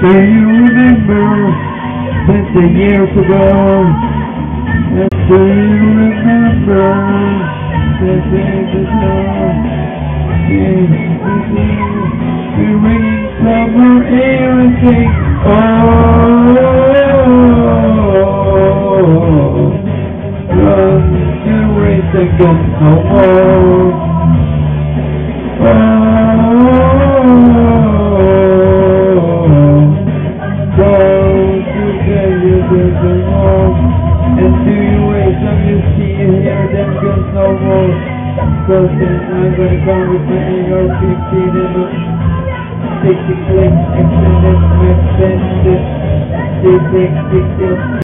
Do you remember that the years ago? And do you remember that days ago? The ringing summer air and say, oh, run and race and go no more. Oh, And do you wait till you no more? Cause then I'm gonna come with my AR-15 and a 60 click extended my 60